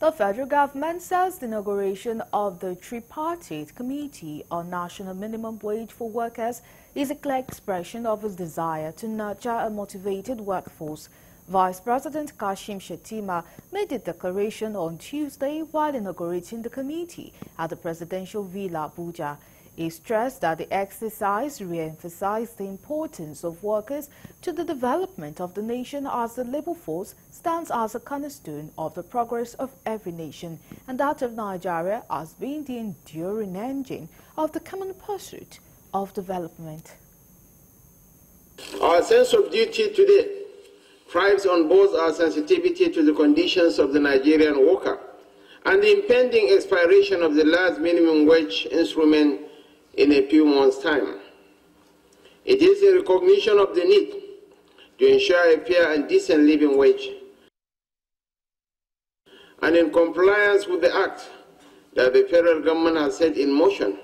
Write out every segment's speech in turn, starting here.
The federal government says the inauguration of the tripartite committee on national minimum wage for workers is a clear expression of its desire to nurture a motivated workforce. Vice President Kashim Shettima made the declaration on Tuesday while inaugurating the committee at the presidential villa Abuja. He stressed that the exercise re-emphasized the importance of workers to the development of the nation as the labor force stands as a cornerstone of the progress of every nation and that of Nigeria as being the enduring engine of the common pursuit of development. Our sense of duty today thrives on both our sensitivity to the conditions of the Nigerian worker and the impending expiration of the last minimum wage instrument in a few months' time. It is a recognition of the need to ensure a fair and decent living wage. And in compliance with the Act that the federal government has set in motion,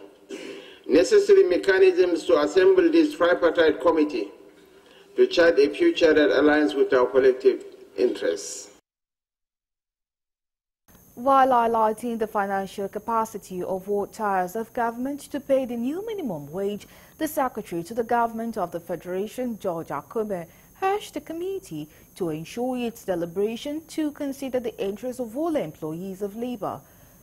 necessary mechanisms to assemble this tripartite committee to chart a future that aligns with our collective interests while highlighting the financial capacity of all tiers of government to pay the new minimum wage, the Secretary to the Government of the Federation, George Akume, urged the committee to ensure its deliberation to consider the interests of all employees of labor.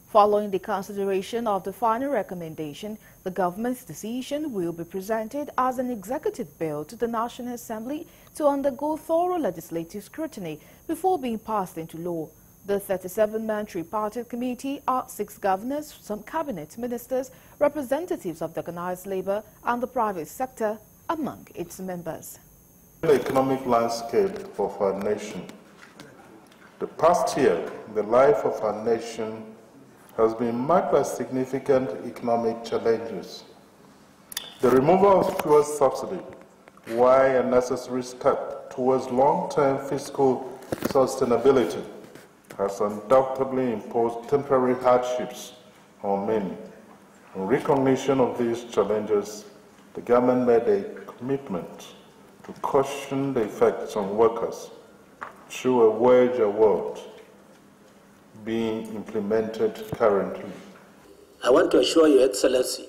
Following the consideration of the final recommendation, the government's decision will be presented as an executive bill to the National Assembly to undergo thorough legislative scrutiny before being passed into law. The 37-man tripartite committee are six governors, some cabinet ministers, representatives of the organized labor and the private sector among its members. The economic landscape of our nation. The past year, the life of our nation has been marked by significant economic challenges. The removal of fuel subsidy, while a necessary step towards long-term fiscal sustainability, has undoubtedly imposed temporary hardships on many. In recognition of these challenges, the government made a commitment to cushion the effects on workers through a wage award being implemented currently. I want to assure Your Excellency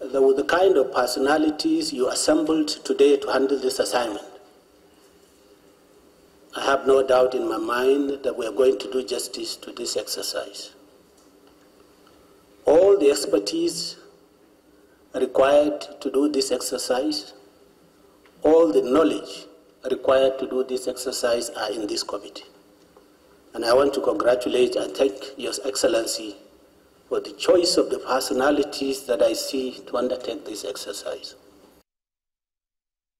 that with the kind of personalities you assembled today to handle this assignment, I have no doubt in my mind that we are going to do justice to this exercise. All the expertise required to do this exercise, all the knowledge required to do this exercise are in this committee. And I want to congratulate and thank Your Excellency for the choice of the personalities that I see to undertake this exercise.